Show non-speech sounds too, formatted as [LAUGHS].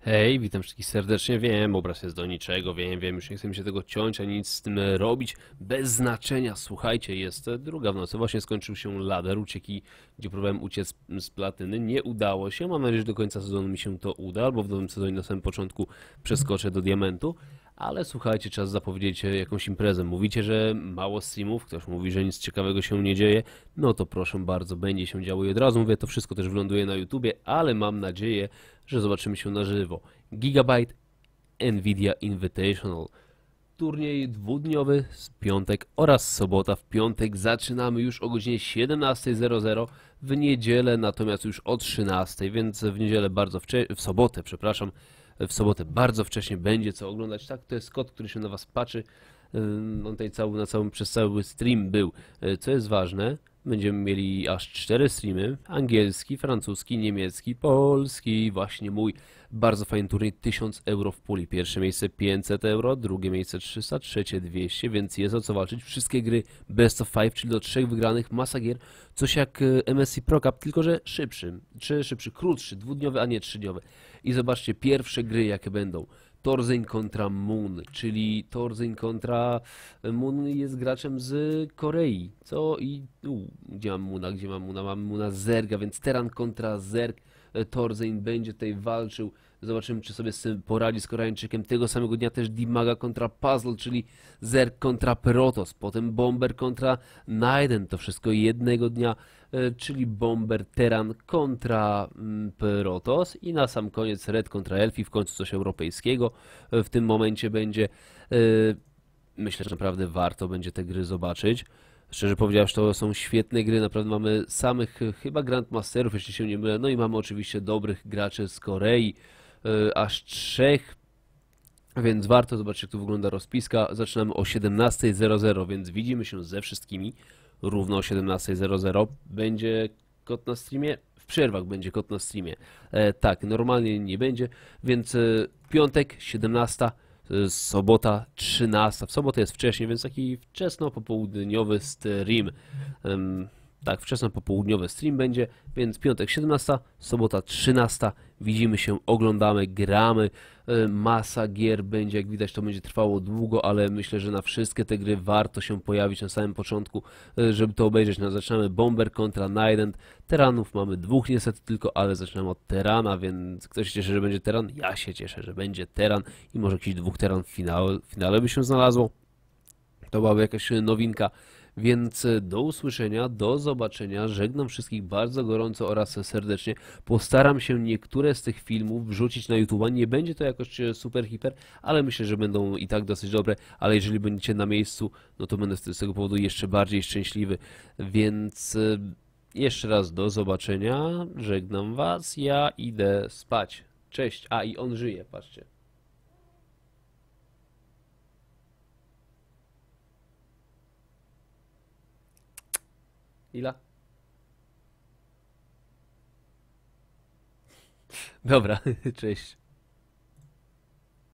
Hej, witam wszystkich serdecznie. Wiem, obraz jest do niczego, wiem, wiem, już nie chcę mi się tego ciąć, ani nic z tym robić. Bez znaczenia, słuchajcie, jest druga w nocy. Właśnie skończył się lader, ucieki, gdzie próbowałem uciec z platyny. Nie udało się. Mam nadzieję, że do końca sezonu mi się to uda, albo w nowym sezonie na samym początku przeskoczę do diamentu. Ale słuchajcie, czas zapowiedzieć jakąś imprezę. Mówicie, że mało streamów, ktoś mówi, że nic ciekawego się nie dzieje. No to proszę bardzo, będzie się działo i od razu mówię, to wszystko też wyląduje na YouTubie, ale mam nadzieję, że zobaczymy się na żywo. Gigabyte Nvidia Invitational. Turniej dwudniowy z piątek oraz sobota. W piątek zaczynamy już o godzinie 17.00, w niedzielę natomiast już o 13.00, więc w niedzielę bardzo wcześnie, w sobotę, przepraszam, w sobotę bardzo wcześnie będzie co oglądać. Tak, to jest kod, który się na Was patrzy. On tutaj cały, na całym, przez cały stream był. Y, Co jest ważne, będziemy mieli aż cztery streamy. Angielski, francuski, niemiecki, polski. Właśnie mój bardzo fajny turniej. 1000 euro w puli. Pierwsze miejsce 500 euro, drugie miejsce 300, trzecie 200, więc jest o co walczyć. Wszystkie gry best of 5, czyli do trzech wygranych. Masa gier. Coś jak y, MSI Pro Cup, tylko że szybszy. Czy szybszy, krótszy, dwudniowy, a nie trzydniowy. I zobaczcie, pierwsze gry jakie będą. Torzyń kontra Moon, czyli Torzyń kontra Moon jest graczem z Korei. Co i u, gdzie mam Muna, gdzie mam Muna? Mam Muna Zerga, więc Teran kontra Zerg. E, Torzyń będzie tutaj walczył. Zobaczymy, czy sobie z tym poradzi z Koreańczykiem. Tego samego dnia też Dimaga kontra Puzzle, czyli Zerg kontra Protoss. Potem Bomber kontra Naiden. To wszystko jednego dnia, e, czyli Bomber Teran kontra mm, Protoss. I na sam koniec Red kontra Elfi. W końcu coś europejskiego e, w tym momencie będzie. Myślę, że naprawdę warto będzie te gry zobaczyć. Szczerze powiedziawszy, to są świetne gry, naprawdę mamy samych chyba Grandmasterów, jeśli się nie mylę, no i mamy oczywiście dobrych graczy z Korei, e, aż trzech, więc warto zobaczyć, jak tu wygląda rozpiska. Zaczynamy o 17.00, więc widzimy się ze wszystkimi równo o 17.00. Będzie kod na streamie? W przerwach będzie kod na streamie. E, tak, normalnie nie będzie, więc e, piątek 17, e, sobota 13. W sobotę jest wcześniej, więc taki wczesno-popołudniowy stream. Tak, wczesno-popołudniowy stream będzie, więc piątek 17, sobota 13. Widzimy się, oglądamy, gramy. E, Masa gier będzie, jak widać, to będzie trwało długo, ale myślę, że na wszystkie te gry warto się pojawić na samym początku, e, żeby to obejrzeć. No, zaczynamy Bomber kontra Nident. Teranów mamy dwóch niestety tylko, ale zaczynamy od Terana, więc ktoś się cieszy, że będzie Teran? Ja się cieszę, że będzie Teran i może jakiś dwóch Teran w finale, w finale by się znalazło. To byłaby jakaś nowinka. Więc e, do usłyszenia, do zobaczenia. Żegnam wszystkich bardzo gorąco oraz serdecznie. Postaram się niektóre z tych filmów wrzucić na YouTube. Nie będzie to jakoś e, super hiper, ale myślę, że będą i tak dosyć dobre. Ale jeżeli będziecie na miejscu, no to będę z tego powodu jeszcze bardziej szczęśliwy. Więc e, jeszcze raz do zobaczenia. Żegnam Was. Ja idę spać. Cześć. A i on żyje, patrzcie. Ila? Dobra, [LAUGHS] cześć.